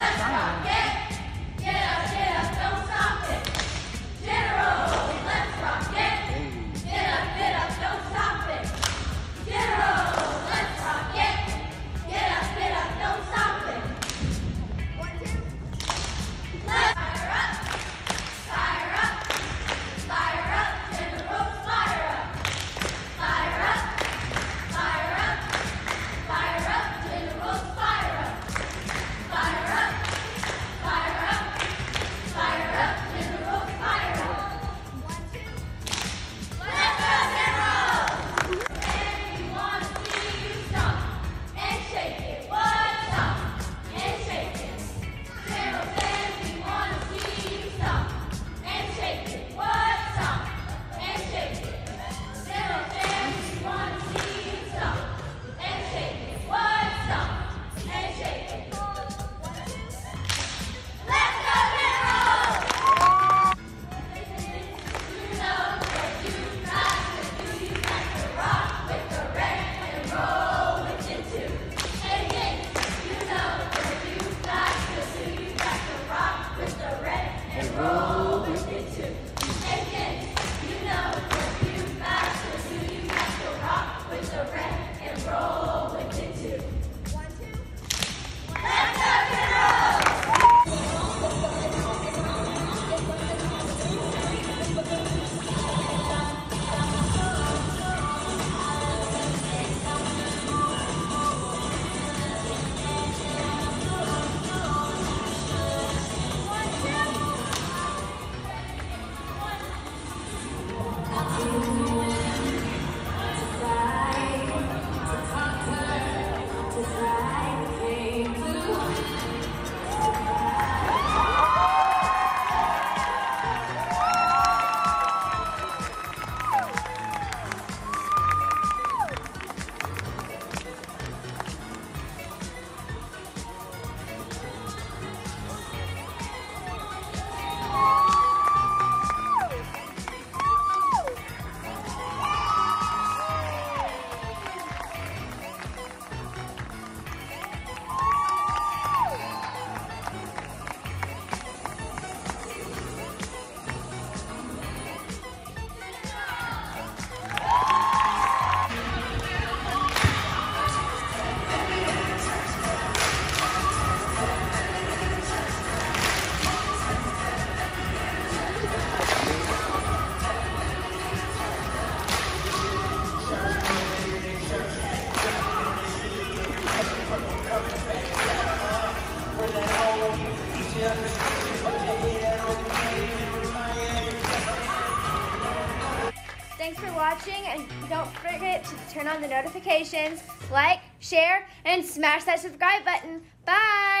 加油？Thanks for watching, and don't forget to turn on the notifications, like, share, and smash that subscribe button. Bye!